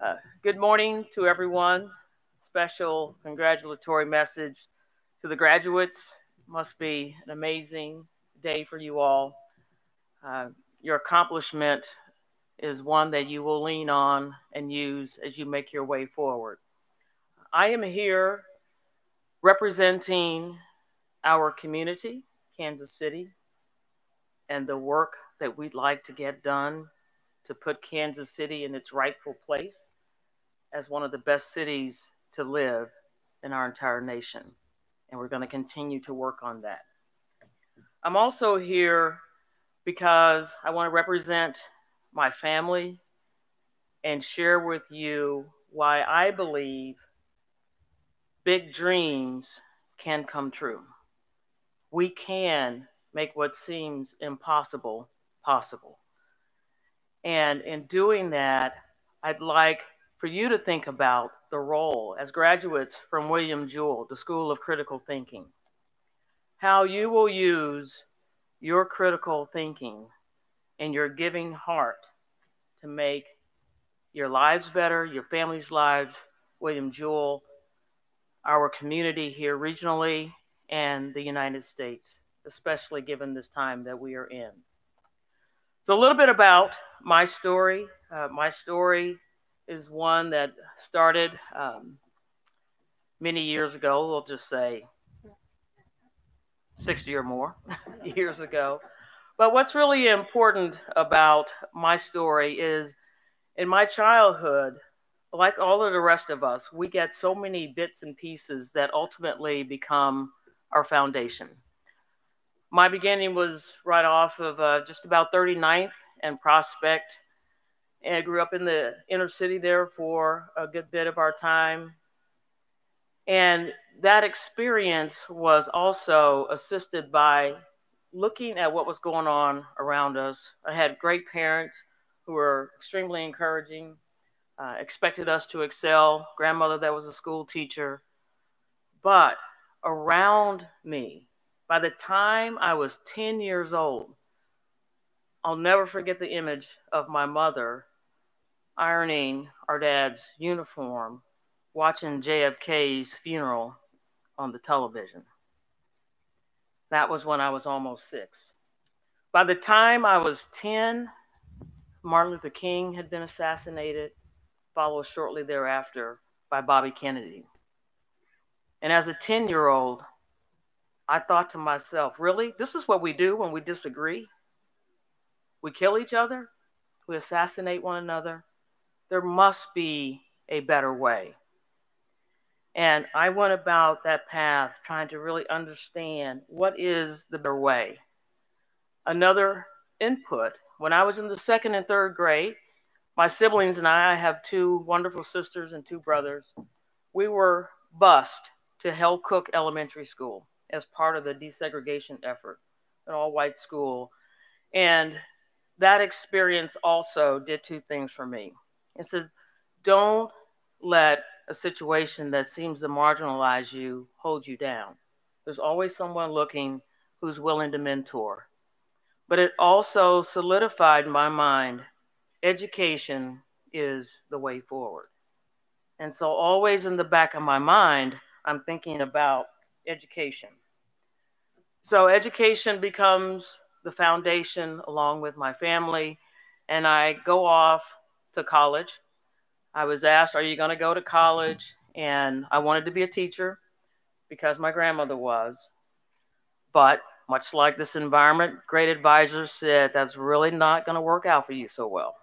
Uh, good morning to everyone. Special congratulatory message to the graduates. Must be an amazing day for you all. Uh, your accomplishment is one that you will lean on and use as you make your way forward. I am here representing our community, Kansas City, and the work that we'd like to get done to put Kansas City in its rightful place as one of the best cities to live in our entire nation. And we're going to continue to work on that. I'm also here because I want to represent my family and share with you why I believe big dreams can come true. We can make what seems impossible possible. And in doing that, I'd like for you to think about the role as graduates from William Jewell, the School of Critical Thinking, how you will use your critical thinking and your giving heart to make your lives better, your family's lives, William Jewell, our community here regionally, and the United States, especially given this time that we are in. So, a little bit about my story. Uh, my story is one that started um, many years ago, we'll just say 60 or more years ago. But what's really important about my story is in my childhood, like all of the rest of us, we get so many bits and pieces that ultimately become our foundation my beginning was right off of uh, just about 39th and Prospect. And I grew up in the inner city there for a good bit of our time. And that experience was also assisted by looking at what was going on around us. I had great parents who were extremely encouraging, uh, expected us to excel, grandmother that was a school teacher. But around me, by the time I was 10 years old, I'll never forget the image of my mother ironing our dad's uniform, watching JFK's funeral on the television. That was when I was almost six. By the time I was 10, Martin Luther King had been assassinated, followed shortly thereafter by Bobby Kennedy. And as a 10 year old, I thought to myself, really? This is what we do when we disagree? We kill each other? We assassinate one another? There must be a better way. And I went about that path trying to really understand what is the better way. Another input when I was in the second and third grade, my siblings and I, I have two wonderful sisters and two brothers, we were bused to Hale Cook Elementary School as part of the desegregation effort, an all white school. And that experience also did two things for me. It says, don't let a situation that seems to marginalize you hold you down. There's always someone looking who's willing to mentor. But it also solidified in my mind education is the way forward. And so, always in the back of my mind, I'm thinking about education. So education becomes the foundation along with my family. And I go off to college. I was asked, Are you going to go to college? And I wanted to be a teacher because my grandmother was. But much like this environment, great advisors said that's really not going to work out for you so well.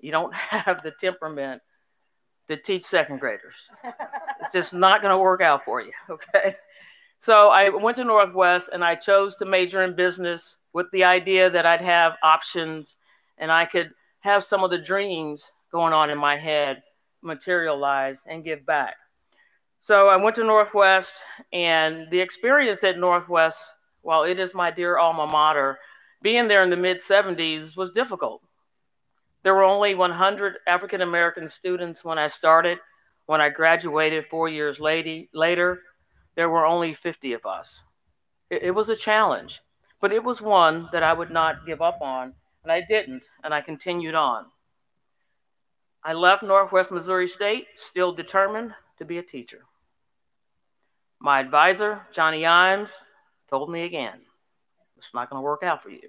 You don't have the temperament to teach second graders. It's just not going to work out for you, okay? So I went to Northwest and I chose to major in business with the idea that I'd have options and I could have some of the dreams going on in my head materialize and give back. So I went to Northwest and the experience at Northwest, while it is my dear alma mater, being there in the mid 70s was difficult. There were only 100 African American students when I started. When I graduated four years later, there were only 50 of us. It, it was a challenge, but it was one that I would not give up on, and I didn't, and I continued on. I left Northwest Missouri State still determined to be a teacher. My advisor, Johnny Imes, told me again, it's not going to work out for you.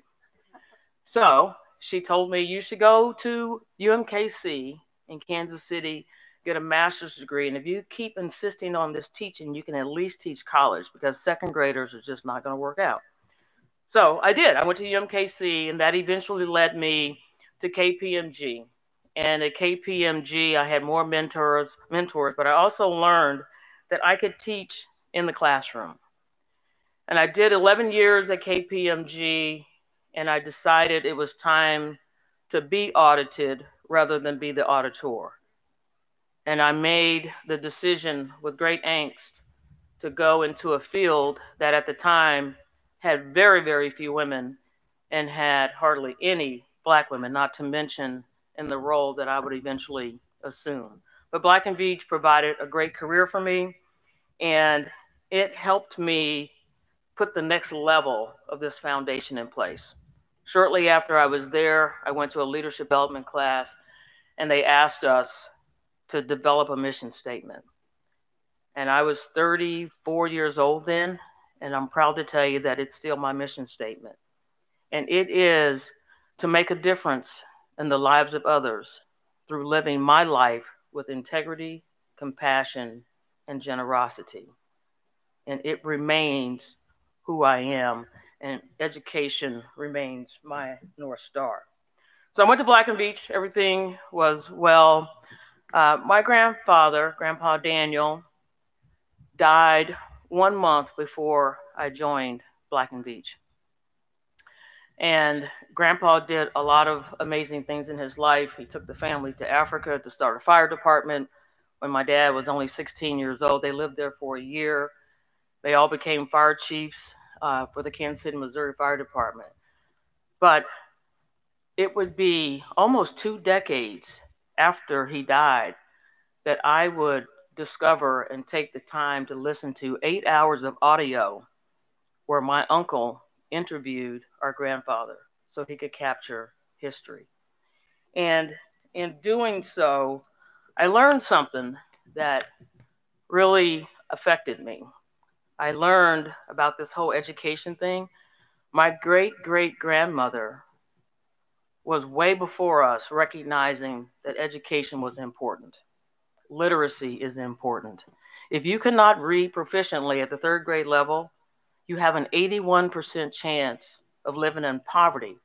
So she told me you should go to UMKC in Kansas City, get a master's degree. And if you keep insisting on this teaching, you can at least teach college because second graders are just not going to work out. So I did. I went to UMKC, and that eventually led me to KPMG. And at KPMG, I had more mentors, mentors, but I also learned that I could teach in the classroom. And I did 11 years at KPMG, and I decided it was time to be audited rather than be the auditor. And I made the decision with great angst to go into a field that at the time had very, very few women and had hardly any black women, not to mention in the role that I would eventually assume. But Black and Veatch provided a great career for me, and it helped me put the next level of this foundation in place. Shortly after I was there, I went to a leadership development class, and they asked us to develop a mission statement. And I was 34 years old then, and I'm proud to tell you that it's still my mission statement. And it is to make a difference in the lives of others through living my life with integrity, compassion, and generosity. And it remains who I am, and education remains my North Star. So I went to Black and Veatch. Everything was well. Uh, my grandfather, Grandpa Daniel, died one month before I joined Black and Veatch. And Grandpa did a lot of amazing things in his life. He took the family to Africa to start a fire department. When my dad was only 16 years old, they lived there for a year. They all became fire chiefs uh, for the Kansas City, Missouri Fire Department. But it would be almost two decades after he died that I would discover and take the time to listen to eight hours of audio where my uncle interviewed our grandfather so he could capture history. And in doing so, I learned something that really affected me. I learned about this whole education thing. My great great grandmother was way before us recognizing that education was important. Literacy is important. If you cannot read proficiently at the third grade level, you have an 81% chance of living in poverty,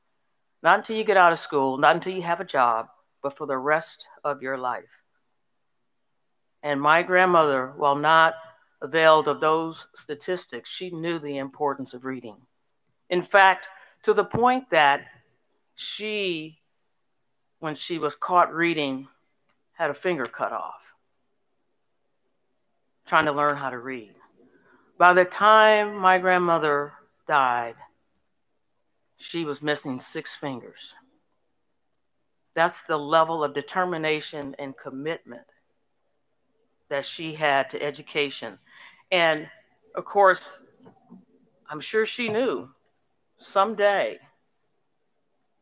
not until you get out of school, not until you have a job, but for the rest of your life. And my grandmother, while not availed of those statistics, she knew the importance of reading. In fact, to the point that she, when she was caught reading, had a finger cut off, trying to learn how to read. By the time my grandmother died, she was missing six fingers. That's the level of determination and commitment that she had to education. And of course, I'm sure she knew someday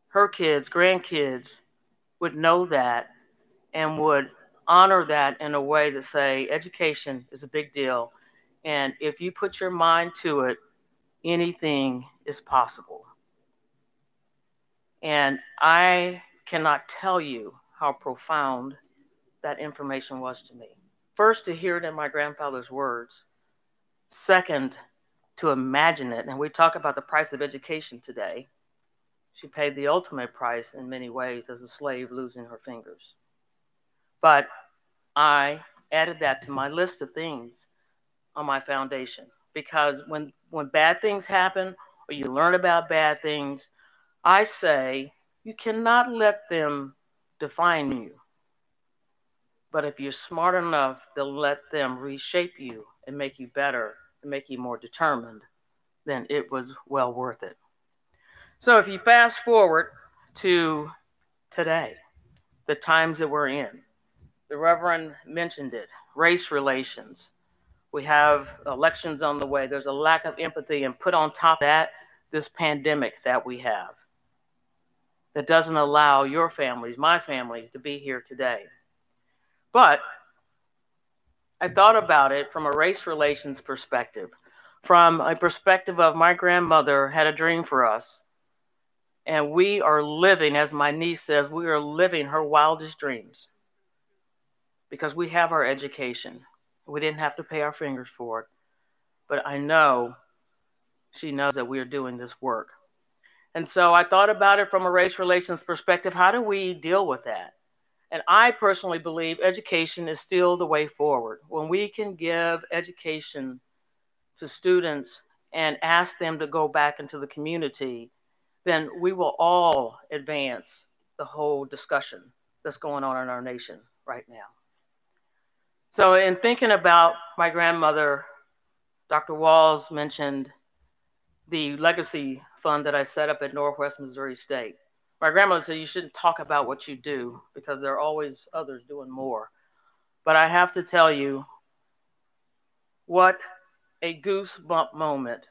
her kids, grandkids would know that and would honor that in a way to say education is a big deal and if you put your mind to it, anything is possible. And I cannot tell you how profound that information was to me. First, to hear it in my grandfather's words. Second, to imagine it. And we talk about the price of education today. She paid the ultimate price in many ways as a slave losing her fingers. But I added that to my list of things on my foundation because when when bad things happen or you learn about bad things, I say you cannot let them define you. But if you're smart enough to let them reshape you and make you better and make you more determined, then it was well worth it. So if you fast forward to today, the times that we're in, the Reverend mentioned it race relations, we have elections on the way. There's a lack of empathy, and put on top of that, this pandemic that we have. that doesn't allow your families, my family, to be here today. But I thought about it from a race relations perspective, from a perspective of my grandmother had a dream for us. And we are living, as my niece says, we are living her wildest dreams because we have our education. We didn't have to pay our fingers for it. But I know she knows that we are doing this work. And so I thought about it from a race relations perspective. How do we deal with that? And I personally believe education is still the way forward. When we can give education to students and ask them to go back into the community, then we will all advance the whole discussion that's going on in our nation right now. So, in thinking about my grandmother, Dr. Walls mentioned the legacy fund that I set up at Northwest Missouri State. My grandmother said you shouldn't talk about what you do because there are always others doing more. But I have to tell you what a goosebump moment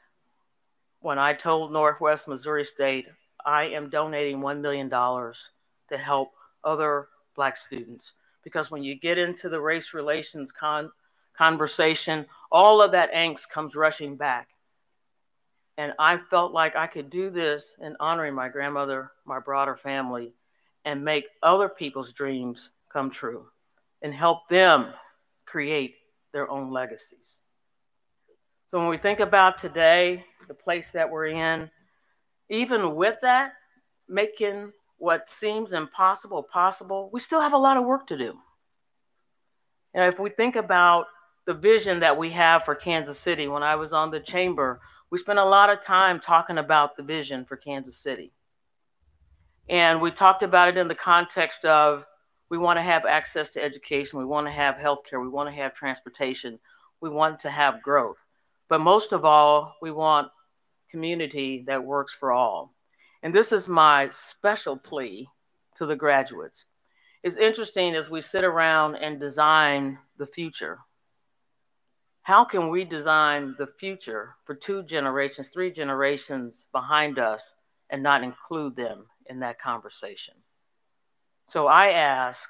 when I told Northwest Missouri State I am donating $1 million to help other Black students. Because when you get into the race relations con- conversation, all of that angst comes rushing back. And I felt like I could do this in honoring my grandmother, my broader family, and make other people's dreams come true and help them create their own legacies. So when we think about today, the place that we're in, even with that, making what seems impossible possible, we still have a lot of work to do. And if we think about the vision that we have for Kansas City, when I was on the chamber, we spent a lot of time talking about the vision for Kansas City. And we talked about it in the context of we want to have access to education, we want to have healthcare, we want to have transportation, we want to have growth. But most of all, we want community that works for all. And this is my special plea to the graduates. It's interesting as we sit around and design the future how can we design the future for two generations, three generations behind us and not include them in that conversation? So I ask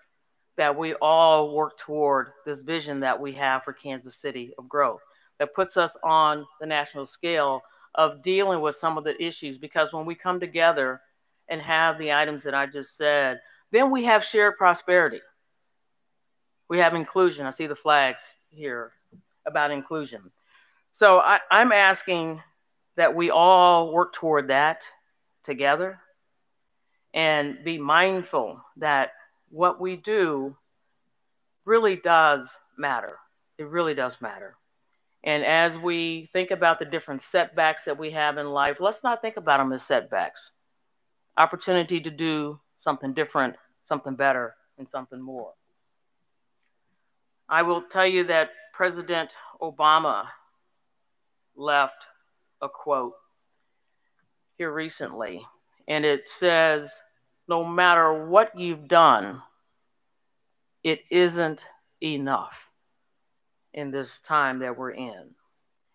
that we all work toward this vision that we have for Kansas City of growth that puts us on the national scale of dealing with some of the issues because when we come together and have the items that I just said, then we have shared prosperity. We have inclusion. I see the flags here about inclusion. So I, I'm asking that we all work toward that together and be mindful that what we do really does matter. It really does matter. And as we think about the different setbacks that we have in life, let's not think about them as setbacks. Opportunity to do something different, something better, and something more. I will tell you that President Obama left a quote here recently, and it says, No matter what you've done, it isn't enough in this time that we're in.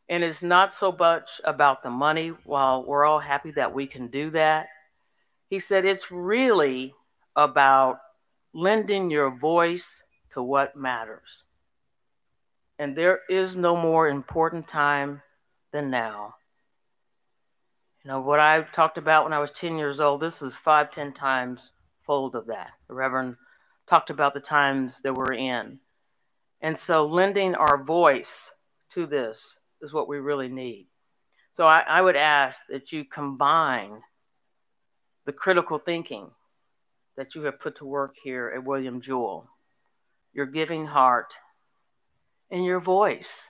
And it's not so much about the money, while we're all happy that we can do that. He said it's really about lending your voice to what matters. And there is no more important time than now. You know, what I talked about when I was 10 years old, this is five, 10 times fold of that. The Reverend talked about the times that we're in. And so lending our voice to this is what we really need. So I, I would ask that you combine the critical thinking that you have put to work here at William Jewell, your giving heart, and your voice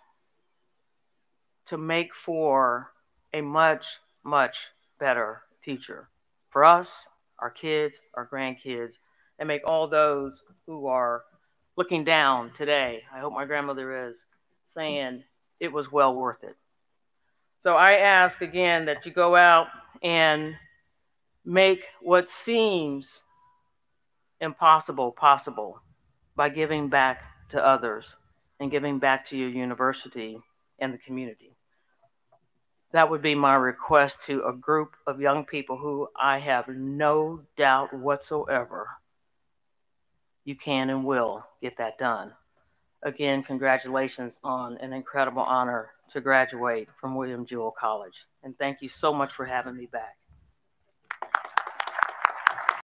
to make for a much, much better future for us, our kids, our grandkids, and make all those who are looking down today. I hope my grandmother is saying it was well worth it. So I ask again that you go out and make what seems impossible possible by giving back to others and giving back to your university and the community. that would be my request to a group of young people who I have no doubt whatsoever you can and will get that done. Again, congratulations on an incredible honor to graduate from William Jewell College. And thank you so much for having me back.